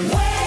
Wait.